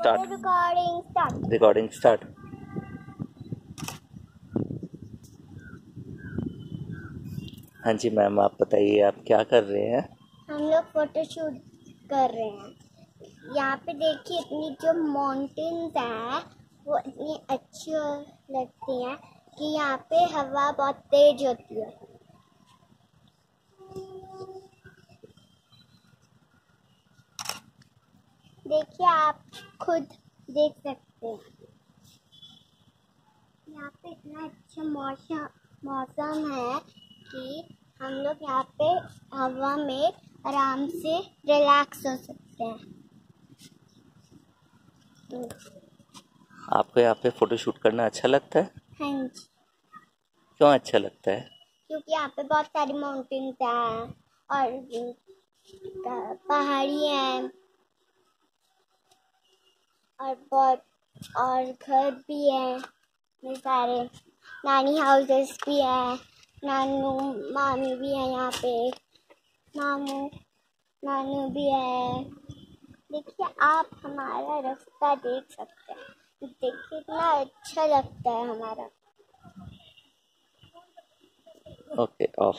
Start recording start recording start हाँ जी ma'am आप बताइए आप क्या कर रहे हैं? हम लोग फ़ोटो शूट कर रहे हैं। यहाँ पे देखिए इतनी जो माउंटेन्स है वो इतनी अच्छी लगती हैं कि यहाँ पे हवा बहुत तेज होती है। देखिए आप खुद देख सकते हैं। यहाँ पे इतना अच्छा मौसम मौसम है कि हम लोग यहाँ पे हवा में आराम से रिलैक्स हो सकते हैं। आपको यहाँ पे फ़ोटो शूट करना अच्छा लगता है? हाँ जी। क्यों अच्छा लगता है? क्योंकि यहाँ पे बहुत सारी माउंटेन्स हैं और पहाड़ी हैं। और बहुत और घर भी हैं इतने सारे। नानी हाउसेस भी हैं नानू मामी भी हैं यहाँ पे। मामू नानू भी है। देखिए आप हमारा रास्ता देख सकते हैं। देखिए इतना अच्छा लगता है हमारा। Okay okay, of